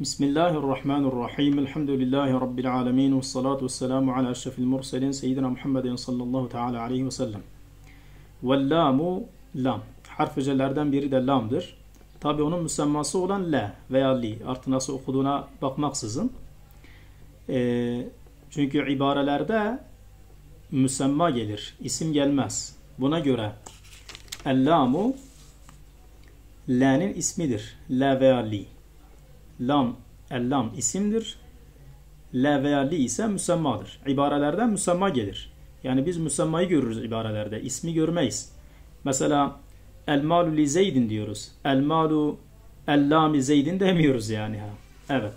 Bismillahirrahmanirrahim. Elhamdülillahi Rabbil alemin. Ve salatu ve selamu ala eşrefil murselin. Seyyidina Muhammedin sallallahu teala aleyhi ve sellem. Ve lamu lam. Harficelerden biri de lamdır. Tabi onun müsemması olan la veya li. Artık nasıl okuduğuna bakmaksızın. E, çünkü ibarelerde müsemma gelir. isim gelmez. Buna göre el-lamu la'nın ismidir. La veya li. Lam, el-lam isimdir. La veya li ise müsemmadır. İbarelerden müsemma gelir. Yani biz müsemmayı görürüz ibarelerde. İsmi görmeyiz. Mesela el-malu li zeydin diyoruz. El-malu el-lami zeydin demiyoruz yani. Ha. Evet.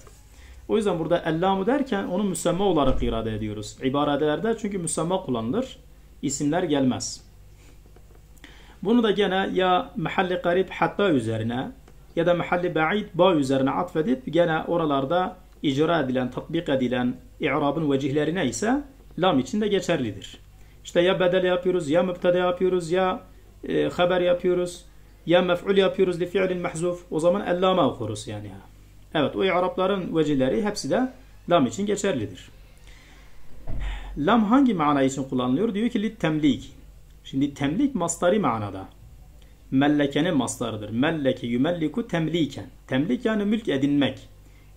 O yüzden burada el-lamu derken onu müsemma olarak irade ediyoruz. İbarelerde çünkü müsemma kullanılır. İsimler gelmez. Bunu da gene ya mahalli garip hatta üzerine ya da mahalli ba'id ba üzerine atfedip gene oralarda icra edilen, tatbik edilen i'rabın vecihlerine ise lam için de geçerlidir. İşte ya bedel yapıyoruz, ya mübtede yapıyoruz, ya e, haber yapıyoruz, ya mef'ul yapıyoruz li fi'lin mahzuf. O zaman ellama okuruz yani. Evet o i'rabların vecihleri hepsi de lam için geçerlidir. Lam hangi mana için kullanılıyor? Diyor ki li temlik. Şimdi temlik mastarı manada. Mellekenin mastarıdır. Melleke yümelliku temliken. Temlik yani mülk edinmek.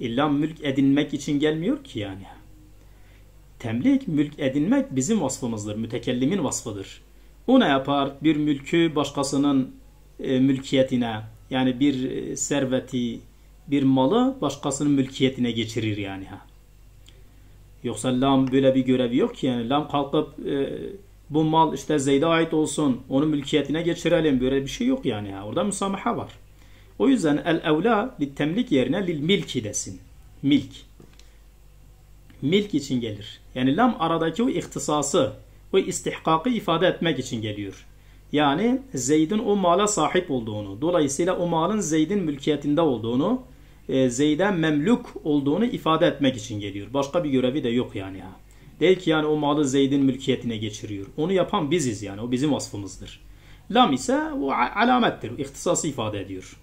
İlla mülk edinmek için gelmiyor ki yani. Temlik, mülk edinmek bizim vasfımızdır. Mütekellimin vasfıdır. O ne yapar? Bir mülkü başkasının e, mülkiyetine yani bir e, serveti, bir malı başkasının mülkiyetine geçirir yani. ha. Yoksa lam böyle bir görevi yok ki yani. Lam kalkıp e, bu mal işte Zeyd'e ait olsun, onun mülkiyetine geçirelim. Böyle bir şey yok yani. Ha. Orada müsamaha var. O yüzden el-evla temlik yerine lil milki desin. Milk. Milk için gelir. Yani lam aradaki o ihtisası, o istihkakı ifade etmek için geliyor. Yani Zeyd'in o mala sahip olduğunu, dolayısıyla o malın Zeyd'in mülkiyetinde olduğunu, e, Zeyd'e memluk olduğunu ifade etmek için geliyor. Başka bir görevi de yok yani. Ha. Değil ki yani o malı Zeyd'in mülkiyetine geçiriyor. Onu yapan biziz yani. O bizim vasfımızdır. Lam ise o alamettir. İhtisası ifade ediyor.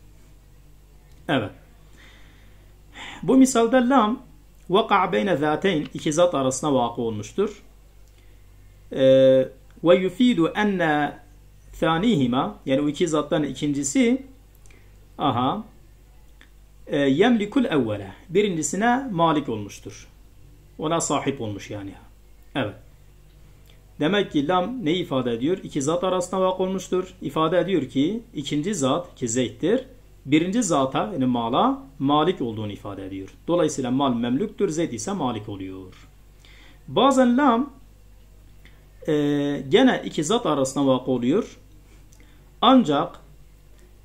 Evet. Bu misalde lam vaka beyne zateyn iki zat arasında vakı olmuştur. Ee, ve yufidu enne thanihima yani o iki zattan ikincisi aha e, yemlikul evvele birincisine malik olmuştur. Ona sahip olmuş yani. Evet. Demek ki lam ne ifade ediyor? İki zat arasında vak olmuştur. İfade ediyor ki ikinci zat ki Zeyd'dir. Birinci zata yani mala malik olduğunu ifade ediyor. Dolayısıyla mal memlüktür. Zeyd ise malik oluyor. Bazen lam e, gene iki zat arasında vak oluyor. Ancak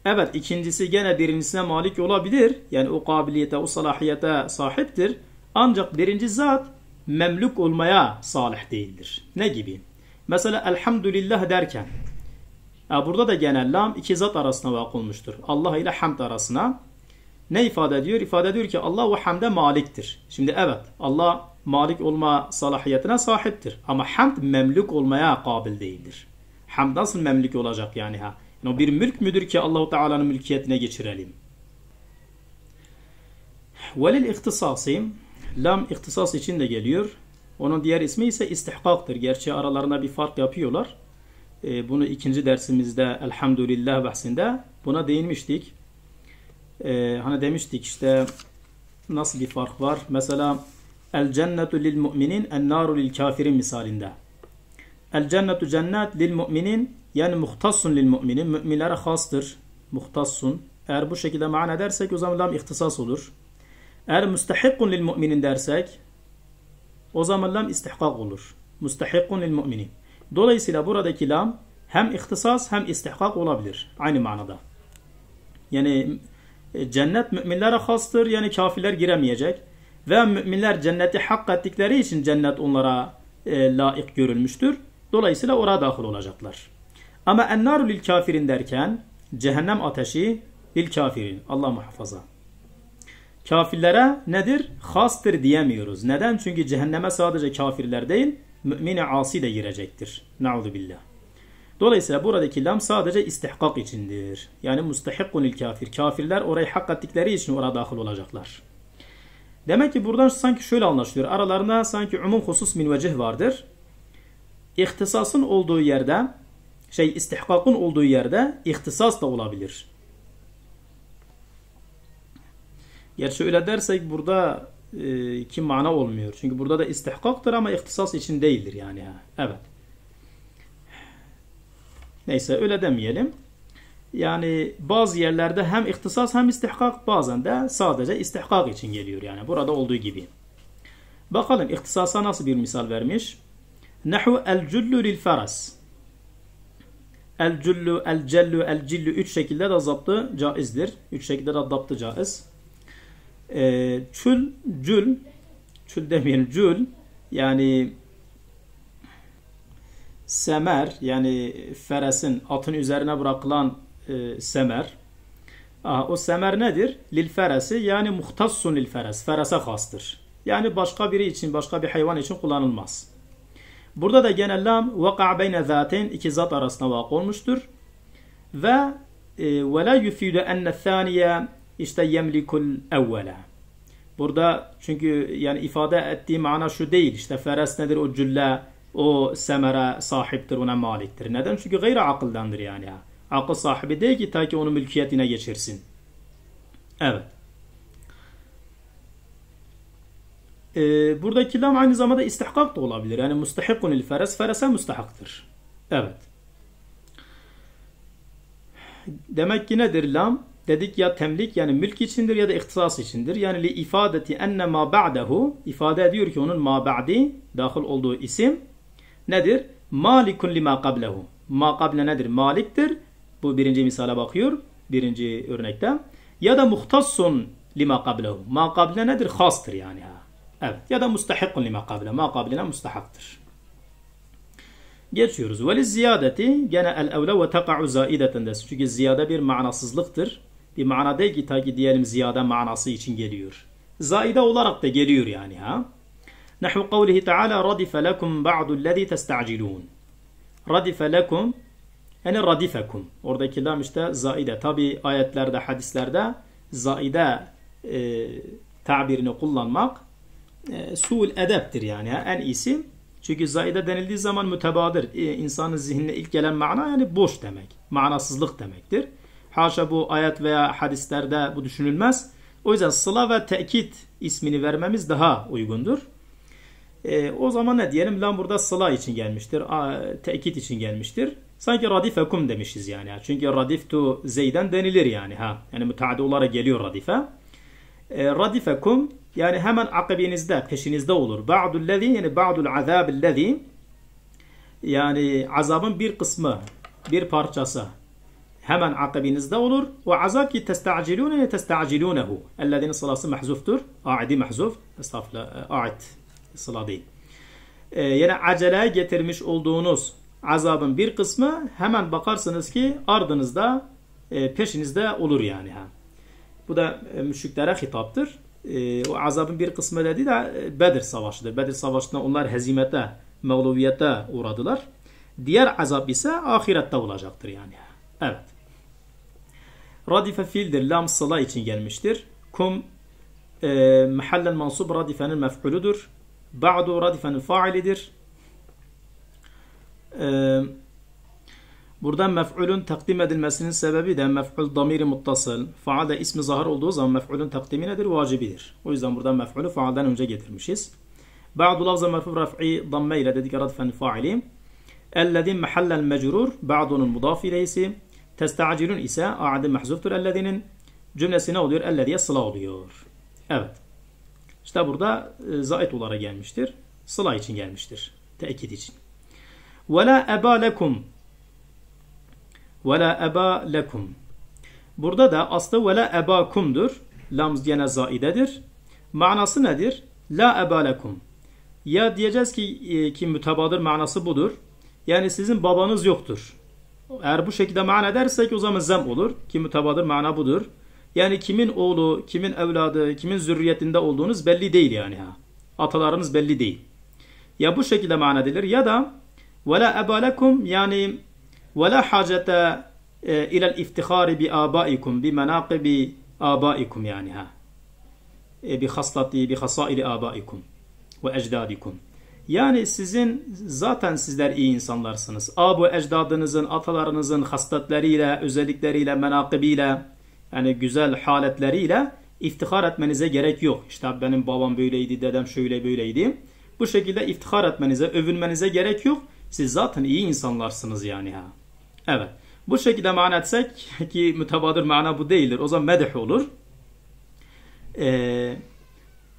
evet ikincisi gene birincisine malik olabilir. Yani o kabiliyete, o salahiyete sahiptir. Ancak birinci zat memluk olmaya salih değildir. Ne gibi? Mesela elhamdülillah derken burada da genel lam iki zat arasına vak olmuştur. Allah ile hamd arasına. Ne ifade ediyor? İfade ediyor ki Allah o hamde maliktir. Şimdi evet Allah malik olma salahiyetine sahiptir. Ama hamd memluk olmaya kabil değildir. Hamd nasıl memluk olacak yani ha? Yani o bir mülk müdür ki Allahu Teala'nın mülkiyetine geçirelim. Velil ihtisasi Lam ihtisas için de geliyor. Onun diğer ismi ise istihkaktır. Gerçi aralarında bir fark yapıyorlar. Ee, bunu ikinci dersimizde elhamdülillah bahsinde buna değinmiştik. Ee, hani demiştik işte nasıl bir fark var? Mesela el cennetu lil mu'minin en naru lil kafirin misalinde. El cennetu cennet lil mu'minin yani muhtassun lil mu'minin müminlere hastır. Muhtassun. Eğer bu şekilde mana dersek o zaman lam ihtisas olur. Eğer müstehikkun lil müminin dersek o zaman lam istihkak olur. Müstehikkun lil müminin. Dolayısıyla buradaki lam hem ihtisas hem istihkak olabilir. Aynı manada. Yani e, cennet müminlere hastır. Yani kafirler giremeyecek. Ve müminler cenneti hak ettikleri için cennet onlara e, layık görülmüştür. Dolayısıyla oraya dahil olacaklar. Ama ennaru lil kafirin derken cehennem ateşi lil kafirin. Allah muhafaza. Kafirlere nedir? Hastır diyemiyoruz. Neden? Çünkü cehenneme sadece kafirler değil, mümin-i asi de girecektir. Nauzu billah. Dolayısıyla buradaki lam sadece istihkak içindir. Yani mustahikkunil kafir. Kafirler orayı hak ettikleri için oraya dahil olacaklar. Demek ki buradan sanki şöyle anlaşılıyor. Aralarında sanki umum husus min vardır. İhtisasın olduğu yerde şey istihkakın olduğu yerde ihtisas da olabilir. Gerçi öyle dersek burada e, ki mana olmuyor. Çünkü burada da istihkaktır ama ihtisas için değildir yani. Evet. Neyse öyle demeyelim. Yani bazı yerlerde hem ihtisas hem istihkak bazen de sadece istihkak için geliyor yani burada olduğu gibi. Bakalım ihtisasa nasıl bir misal vermiş. Nahu el cullu lil faras. El cullu, el cellu, el cillu üç şekilde de zaptı caizdir. Üç şekilde de zaptı caiz. Ee, çül, cül, çül demeyelim cül yani semer yani feresin atın üzerine bırakılan e, semer. Aha, o semer nedir? Lil feresi yani muhtassun lil feres. Ferese hastır. Yani başka biri için, başka bir hayvan için kullanılmaz. Burada da gene lam vaka beyne zaten iki zat arasında vak olmuştur. Ve ve la yufidu enne thaniye işte yemlikul evvela. Burada çünkü yani ifade ettiği mana şu değil. İşte feres nedir o cülle, o semere sahiptir, ona maliktir. Neden? Çünkü gayri akıldandır yani. Akıl sahibi değil ki ta ki onu mülkiyetine geçirsin. Evet. Ee, buradaki lam aynı zamanda istihkak da olabilir. Yani mustahikun il feres, ferese mustahaktır. Evet. Demek ki nedir lam? Dedik ya temlik yani mülk içindir ya da ihtisas içindir. Yani li ifadeti enne ma ba'dehu ifade ediyor ki onun ma ba'di dahil olduğu isim nedir? Malikun lima qablehu. Ma kable nedir? Maliktir. Bu birinci misale bakıyor. Birinci örnekte. Ya da muhtassun lima qablehu. Ma kable nedir? Khastır yani. Evet. Ya da mustahikkun lima kable. Ma kabline mustahaktır. Geçiyoruz. Ve ziyadeti gene el evle ve teka'u zaideten Çünkü ziyade bir manasızlıktır. Bir mana değil ki ta ki diyelim ziyade manası için geliyor. Zaide olarak da geliyor yani ha. Nahu kavlihi Teala radife lekum ba'du lezi testa'cilun. Radife lekum yani radifekum. Oradaki lam işte zaide. Tabi ayetlerde, hadislerde zaide e, tabirini kullanmak e, suul edeptir yani. En iyisi. Çünkü zaide denildiği zaman mütebadır. E, insanın zihnine ilk gelen mana yani boş demek. Manasızlık demektir. Haşa bu ayet veya hadislerde bu düşünülmez. O yüzden sıla ve tekit ismini vermemiz daha uygundur. E, o zaman ne diyelim? Lam burada sıla için gelmiştir. Tekit için gelmiştir. Sanki radifekum demişiz yani. Çünkü radiftu zeyden denilir yani. ha. Yani müteaddi olarak geliyor radife. E, radifekum yani hemen akabinizde, peşinizde olur. Ba'dul lezi yani ba'dul azabil lezi yani azabın bir kısmı, bir parçası hemen akabinizde olur. Ve azab ki testa'cilune ya testa'cilunehu. Ellezinin sılası mahzuftur. A'idi mahzuf. Estağfurullah. A'id sıla değil. Ee, yani aceleye getirmiş olduğunuz azabın bir kısmı hemen bakarsınız ki ardınızda e, peşinizde olur yani. Ha. Bu da e, müşriklere hitaptır. E, o azabın bir kısmı dedi de e, Bedir Savaşı'dır. Bedir Savaşı'nda onlar hezimete, mağlubiyete uğradılar. Diğer azap ise ahirette olacaktır yani. Evet. Radife fiildir. Lam sıla için gelmiştir. Kum e, mahallen mansub radifenin mef'uludur. Ba'du radifenin failidir. Ee, buradan mef'ulün takdim edilmesinin sebebi de mef'ul damiri muttasıl. Faal ismi zahir olduğu zaman mef'ulün takdimi nedir? Vacibidir. O yüzden buradan mef'ulü faalden önce getirmişiz. Ba'du lafza merfu raf'i damme ile dedik radfen faili. Ellezin mahallel mecrur ba'dunun mudaf ileysi. Testacilun ise a'dı mahzuftur ellezinin cümlesi ne oluyor? Ellediye sıla oluyor. Evet. İşte burada e, zait olarak gelmiştir. Sıla için gelmiştir. Tekit için. Ve la eba lekum. Ve la eba lekum. Burada da aslı ve la ebakumdur. Lamz gene zaidedir. Manası nedir? La eba lekum. Ya diyeceğiz ki, e, ki mütebadır manası budur. Yani sizin babanız yoktur Eğer bu şekilde mana edersek o zaman zem olur. Ki mütebadır mana budur. Yani kimin oğlu, kimin evladı, kimin zürriyetinde olduğunuz belli değil yani. ha. Atalarınız belli değil. Ya bu şekilde mana edilir ya da ولا أبا لكم يعني ولا حاجة إلى الافتخار بآبائكم بمناقب آبائكم yani ha. e, bi haslati bi hasaili abaikum ve ecdadikum. yani sizin zaten sizler iyi insanlarsınız. Abu ecdadınızın, atalarınızın hasletleriyle, özellikleriyle, menakibiyle, yani güzel haletleriyle iftihar etmenize gerek yok. İşte benim babam böyleydi, dedem şöyle böyleydi. Bu şekilde iftihar etmenize, övünmenize gerek yok. Siz zaten iyi insanlarsınız yani ha. Evet. Bu şekilde mana etsek ki mütebadır mana bu değildir. O zaman medih olur. Ee,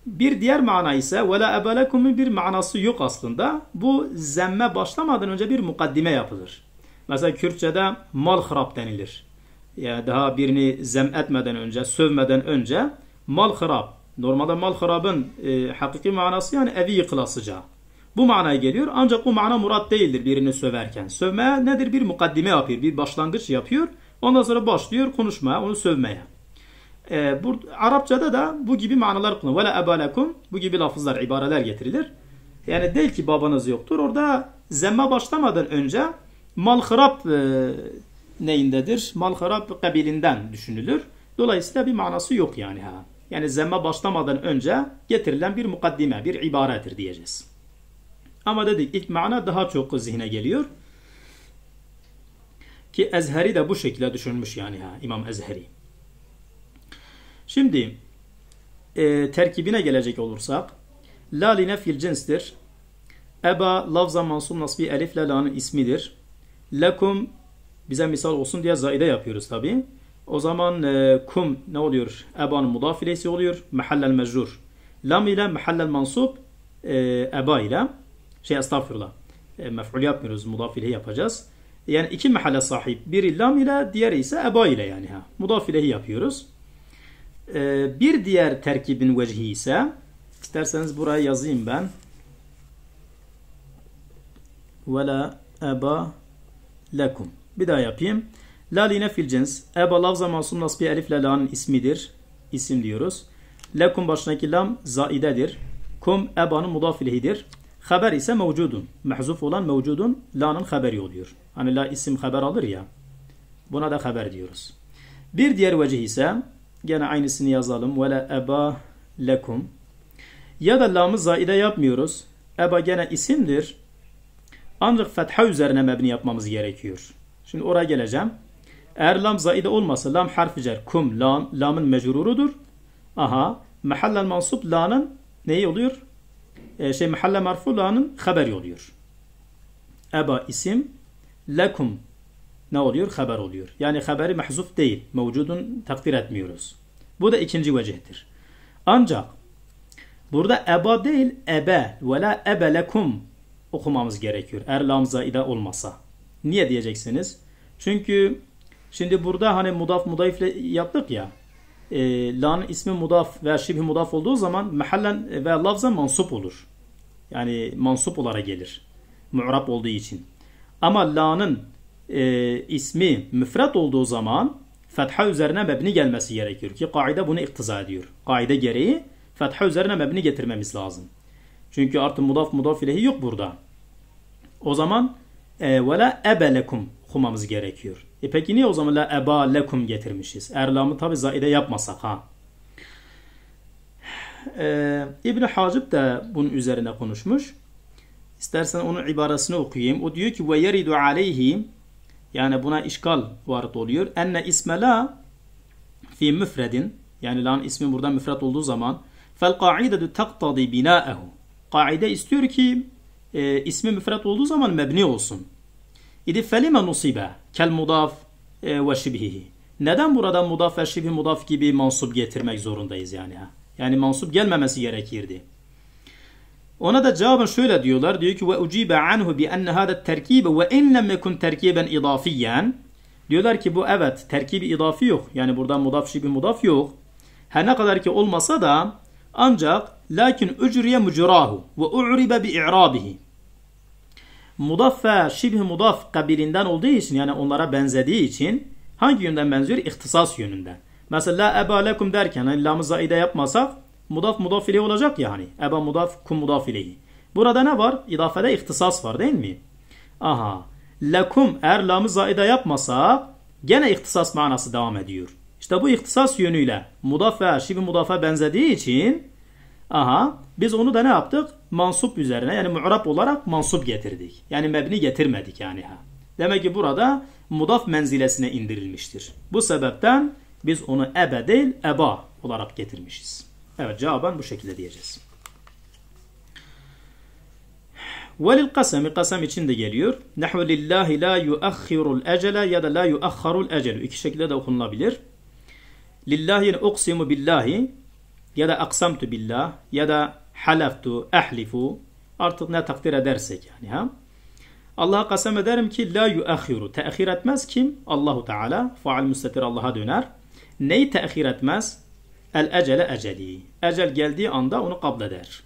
bir diğer mana ise vela ebelekum'un bir manası yok aslında. Bu zemme başlamadan önce bir mukaddime yapılır. Mesela Kürtçe'de malhırap denilir. Yani daha birini zem etmeden önce, sövmeden önce mal malhırap. Normalde malhırabın e, hakiki manası yani evi yıkılasıca. Bu manaya geliyor ancak bu mana murat değildir birini söverken. Sövmeye nedir? Bir mukaddime yapıyor, bir başlangıç yapıyor. Ondan sonra başlıyor konuşmaya, onu sövmeye. Ee, bu, Arapçada da bu gibi manalar kullanılır. Vela ebalekum bu gibi lafızlar, ibareler getirilir. Yani değil ki babanız yoktur. Orada zemme başlamadan önce mal hırap e, neyindedir? Mal hırap kabilinden düşünülür. Dolayısıyla bir manası yok yani ha. Yani zemme başlamadan önce getirilen bir mukaddime, bir ibaretir diyeceğiz. Ama dedik ilk mana daha çok zihne geliyor. Ki Ezheri de bu şekilde düşünmüş yani ha İmam Ezheri. Şimdi e, terkibine gelecek olursak la li nefil cinstir. Eba lafza mansum nasbi elif la la'nın ismidir. Lekum bize misal olsun diye zaide yapıyoruz tabi. O zaman e, kum ne oluyor? Eba'nın mudafilesi oluyor. Mahallel mecrur. Lam ile mahallel mansub e, eba ile şey estağfurullah. E, mef'ul yapmıyoruz. Mudafile yapacağız. Yani iki mahalle sahip. Biri lam ile diğeri ise eba ile yani. ha. Mudafilehi yapıyoruz. E, bir diğer terkibin vecihi ise isterseniz buraya yazayım ben. Ve la eba lekum. Bir daha yapayım. La line fil cins. Eba lafza masum nasbi elif la la'nın ismidir. İsim diyoruz. Lekum başındaki lam zaidedir. Kum eba'nın mudafilihidir. Haber ise mevcudun. Mehzuf olan mevcudun la'nın haberi oluyor. Hani la isim haber alır ya. Buna da haber diyoruz. Bir diğer vecih ise gene aynısını yazalım. Ve eba lekum. Ya da lamı zaide yapmıyoruz. Eba gene isimdir. Ancak fetha üzerine mebni yapmamız gerekiyor. Şimdi oraya geleceğim. Eğer lam zaide olmasa lam harfi cer kum lam lamın mecrurudur. Aha mahallel mansup la'nın neyi oluyor? Ee, şey mahalle marfu la'nın haberi oluyor. Eba isim lekum ne oluyor? Haber oluyor. Yani haberi mahzuf değil. Mevcudun takdir etmiyoruz. Bu da ikinci vecihtir. Ancak burada eba değil ebe ve la ebe okumamız gerekiyor. Eğer lam zaide olmasa. Niye diyeceksiniz? Çünkü şimdi burada hani mudaf mudafle yaptık ya. E, la'nın ismi mudaf veya şibhi mudaf olduğu zaman mehallen ve lafzan mansup olur. Yani mansup olarak gelir. Mu'rab olduğu için. Ama la'nın e, ismi müfret olduğu zaman fetha üzerine mebni gelmesi gerekiyor ki kaide bunu iktiza ediyor. Kaide gereği fetha üzerine mebni getirmemiz lazım. Çünkü artık mudaf mudaf ilehi yok burada. O zaman e, ve la ebe okumamız gerekiyor. E peki niye o zaman la eba lekum getirmişiz? Erlamı tabi zaide yapmasak ha. Ee, İbn Hacib de bunun üzerine konuşmuş. İstersen onun ibaresini okuyayım. O diyor ki ve yeridu aleyhi yani buna işgal varit oluyor. Enne isme la fi müfredin yani lan ismi burada müfred olduğu zaman fel kaidedu taktadi binaehu kaide istiyor ki e, ismi müfred olduğu zaman mebni olsun. İdi felime nusibe kel mudaf e, ve şibhihi. Neden burada mudaf ve şibhi mudaf gibi mansup getirmek zorundayız yani ha? Yani mansup gelmemesi gerekirdi. Ona da cevabın şöyle diyorlar. Diyor ki ve ucibe anhu bi enne hada terkibe ve in lem yekun terkiben idafiyen. Diyorlar ki bu evet terkibi idafi yok. Yani burada mudaf şibhi mudaf yok. Her ne kadar ki olmasa da ancak lakin ücriye mucrahu ve u'ribe bi i'rabihi. Mudaf ve şibh mudaf kabilinden olduğu için yani onlara benzediği için hangi yönden benziyor? İhtisas yönünden. Mesela la eba derken hani lamı zaide yapmasak mudaf mudaf ileyhi olacak ya hani. Eba mudaf kum mudaf ileyhi. Burada ne var? İdafede ihtisas var değil mi? Aha. Lekum eğer lamı zaide yapmasa gene ihtisas manası devam ediyor. İşte bu ihtisas yönüyle mudaf ve şibi mudafa benzediği için aha biz onu da ne yaptık? Mansup üzerine yani mu'rab olarak mansup getirdik. Yani mebni getirmedik yani ha. Demek ki burada mudaf menzilesine indirilmiştir. Bu sebepten biz onu ebe değil eba olarak getirmişiz. Evet cevaben bu şekilde diyeceğiz. Velil kasemi kasem için de geliyor. Nahve lillahi la yuakhirul ecele ya da la yuakharul ecelu. İki şekilde de okunulabilir. Lillahi uksimu billahi ya da aksamtu billah ya da halaftu, ahlifu artık ne takdir edersek yani ha. Allah'a kasem ederim ki la yuakhiru. Teahhir etmez kim? Allahu Teala. Faal müstetir Allah'a döner. Neyi teahhir etmez? El ecele eceli. Ecel geldiği anda onu kabul eder.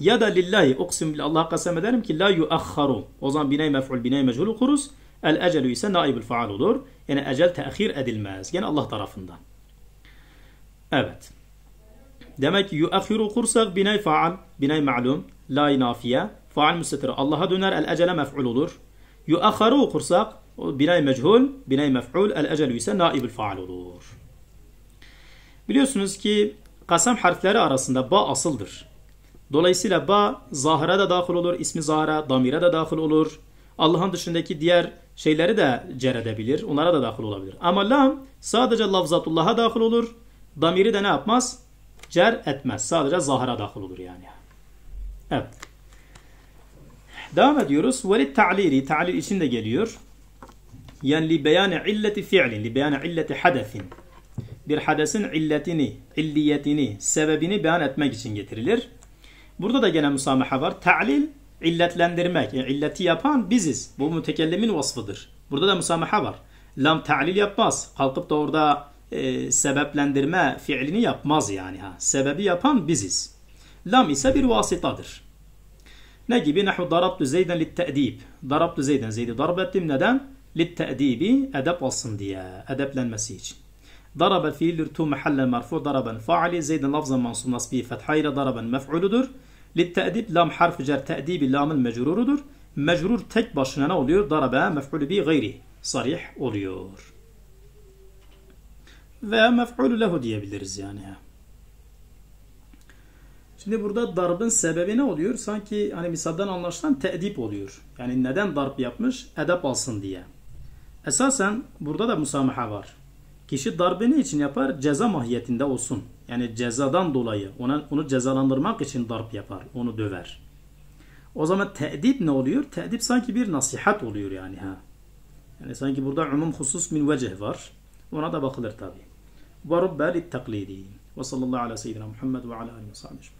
Ya da lillahi uksim bil Allah'a kasem ederim ki la yuakharu. O zaman binay mef'ul binay mechul okuruz. El ecelu ise naibül faal olur. Yani ecel teahhir edilmez. Yani Allah tarafından. Evet. Demek ki yuakhiru okursak binay faal, binay ma'lum, la nafiye, faal müstetir Allah'a döner, el ecele mef'ul olur. Yuakharu okursak binay mechul, binay mef'ul, el ecelu ise naibül faal olur. Biliyorsunuz ki kasam harfleri arasında ba asıldır. Dolayısıyla ba zahire de dahil olur, ismi zahire, damire de dahil olur. Allah'ın dışındaki diğer şeyleri de cer edebilir, onlara da dahil olabilir. Ama lam sadece lafzatullah'a dahil olur, damiri de ne yapmaz? Cer etmez. Sadece zahire dahil olur yani. Evet. Devam ediyoruz. Velit ta'liri, ta'lil için de geliyor. Yani li beyane illeti fi'lin, li beyane illeti hadesin. Bir hadesin illetini, illiyetini, sebebini beyan etmek için getirilir. Burada da gene musamaha var. Ta'lil illetlendirmek. Yani illeti yapan biziz. Bu mütekellimin vasfıdır. Burada da musamaha var. Lam ta'lil yapmaz. Kalkıp da orada e, sebeplendirme fiilini yapmaz yani. ha. Sebebi yapan biziz. Lam ise bir vasıtadır. Ne gibi? Nahu darabtu zeyden lit te'dib. Zeyden. Zeydi darb ettim. Neden? Lit te'dibi edep olsun diye. Edeplenmesi için. Darabel fiildir tu mahallen marfu daraben faali zeyden lafzan mansub nasbi fethayla daraben mef'uludur. Litte'dib lam harf cer te'dibi lamın mecrurudur. Mecrur tek başına ne oluyor? Darabe mef'ulü bi gayri. Sarih oluyor. Veya mef'ulü lehu diyebiliriz yani. Şimdi burada darbın sebebi ne oluyor? Sanki hani misalden anlaşılan te'dip oluyor. Yani neden darp yapmış? Edep alsın diye. Esasen burada da musamaha var. Kişi darbe ne için yapar? Ceza mahiyetinde olsun. Yani cezadan dolayı ona, onu cezalandırmak için darp yapar. Onu döver. O zaman te'dip ne oluyor? Te'dip sanki bir nasihat oluyor yani. ha. Yani sanki burada umum husus min vecih var. Ona da bakılır tabi. Ve rubbe lit taklidi. Ve sallallahu ala seyyidina Muhammed ve ala sahbihi